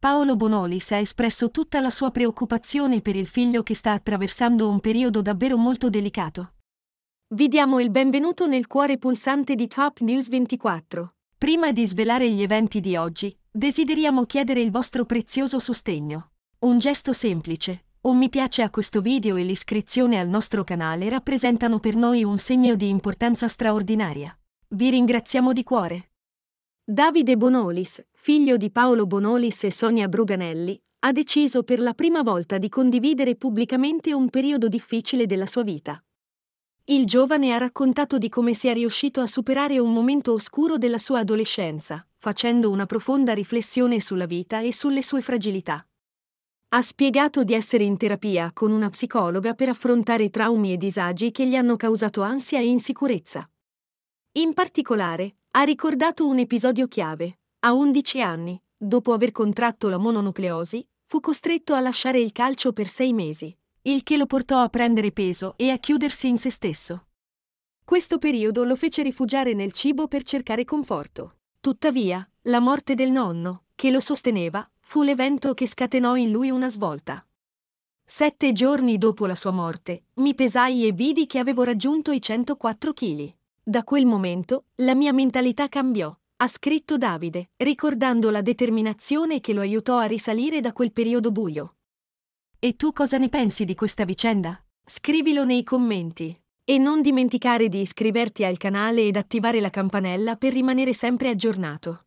Paolo Bonolis ha espresso tutta la sua preoccupazione per il figlio che sta attraversando un periodo davvero molto delicato. Vi diamo il benvenuto nel cuore pulsante di Top News 24. Prima di svelare gli eventi di oggi, desideriamo chiedere il vostro prezioso sostegno. Un gesto semplice, un mi piace a questo video e l'iscrizione al nostro canale rappresentano per noi un segno di importanza straordinaria. Vi ringraziamo di cuore. Davide Bonolis, figlio di Paolo Bonolis e Sonia Bruganelli, ha deciso per la prima volta di condividere pubblicamente un periodo difficile della sua vita. Il giovane ha raccontato di come sia riuscito a superare un momento oscuro della sua adolescenza, facendo una profonda riflessione sulla vita e sulle sue fragilità. Ha spiegato di essere in terapia con una psicologa per affrontare traumi e disagi che gli hanno causato ansia e insicurezza. In particolare, ha ricordato un episodio chiave. A 11 anni, dopo aver contratto la mononucleosi, fu costretto a lasciare il calcio per sei mesi, il che lo portò a prendere peso e a chiudersi in se stesso. Questo periodo lo fece rifugiare nel cibo per cercare conforto. Tuttavia, la morte del nonno, che lo sosteneva, fu l'evento che scatenò in lui una svolta. Sette giorni dopo la sua morte, mi pesai e vidi che avevo raggiunto i 104 kg. Da quel momento, la mia mentalità cambiò, ha scritto Davide, ricordando la determinazione che lo aiutò a risalire da quel periodo buio. E tu cosa ne pensi di questa vicenda? Scrivilo nei commenti. E non dimenticare di iscriverti al canale ed attivare la campanella per rimanere sempre aggiornato.